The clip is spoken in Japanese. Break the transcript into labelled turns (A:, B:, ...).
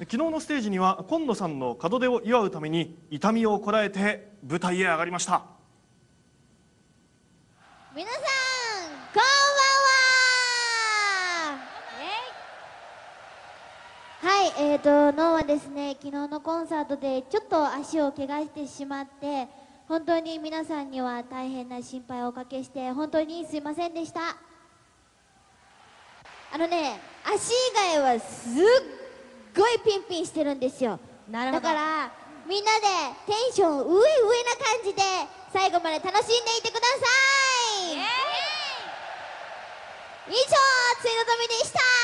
A: 昨日のステージには今野さんの門出を祝うために痛みをこらえて舞台へ上がりました。
B: 皆さんこんばんは。はいえーとノンはですね昨日のコンサートでちょっと足を怪我してしまって本当に皆さんには大変な心配をおかけして本当にすいませんでした。あのね足以外はすっごいピンピンしてるんですよ。
C: なるほど。
B: だからみんなでテンション上上な感じで最後まで楽しんでいてください。以上ついのぞみでした。
C: は